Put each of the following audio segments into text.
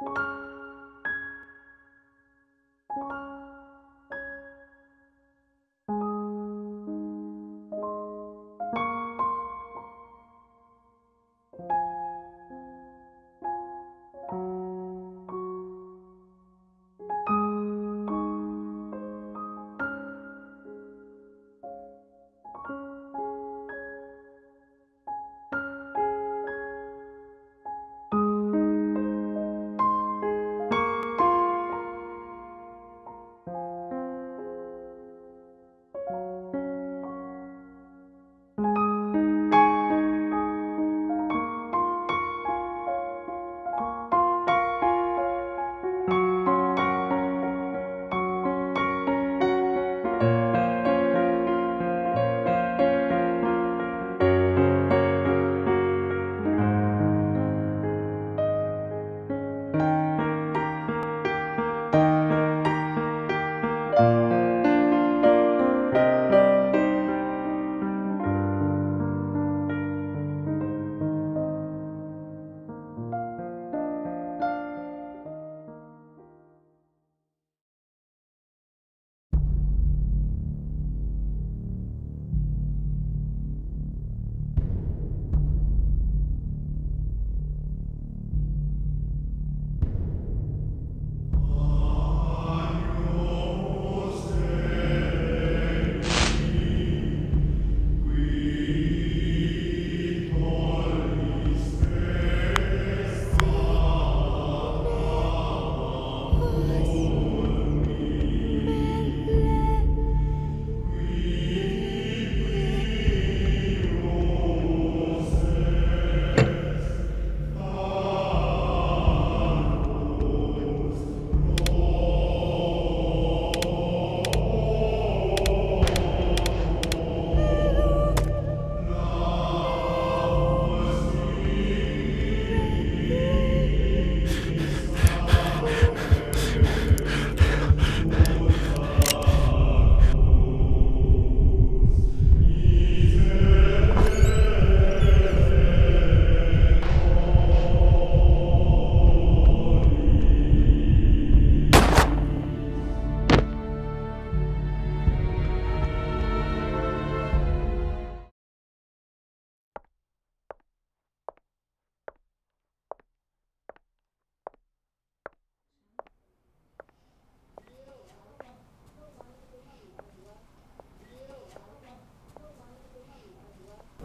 you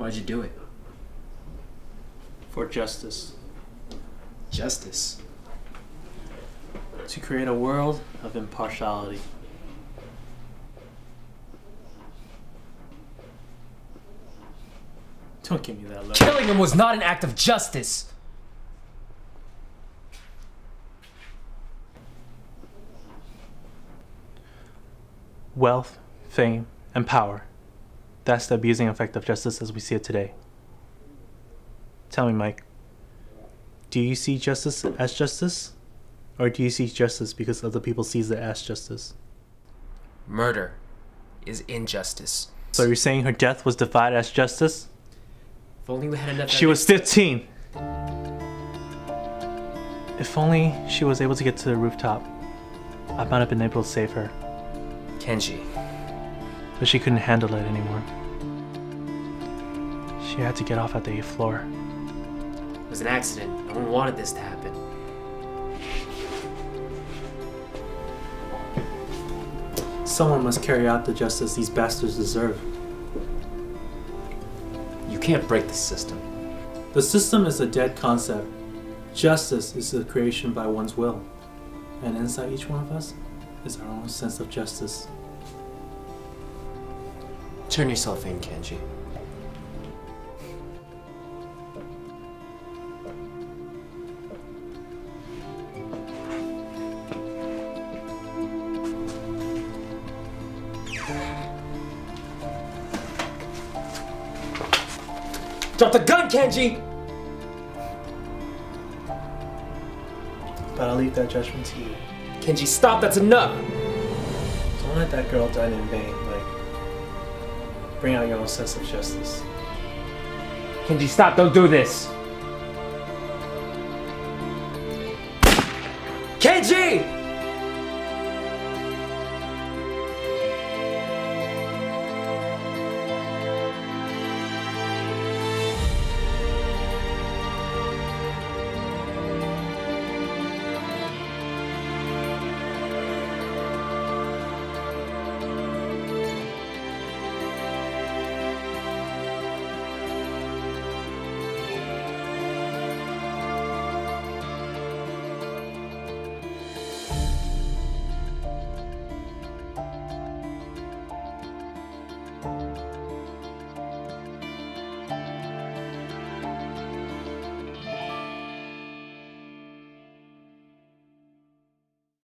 Why'd you do it? For justice. Justice. To create a world of impartiality. Don't give me that look. Killing him was not an act of justice. Wealth, fame, and power. That's the abusing effect of justice as we see it today. Tell me, Mike, do you see justice as justice? Or do you see justice because other people sees it as justice? Murder is injustice. So you're saying her death was defied as justice? If only we had enough. She was 15! If only she was able to get to the rooftop, I might have been able to save her. Kenji. But she couldn't handle it anymore. She had to get off at the 8th floor. It was an accident. No one wanted this to happen. Someone must carry out the justice these bastards deserve. You can't break the system. The system is a dead concept. Justice is the creation by one's will. And inside each one of us is our own sense of justice. Turn yourself in, Kenji. Drop the gun, Kenji! But I'll leave that judgment to you. Kenji, stop, that's enough! Don't let that girl die in vain. Bring out your own sense of justice. Kenji, stop, don't do this! Kenji! you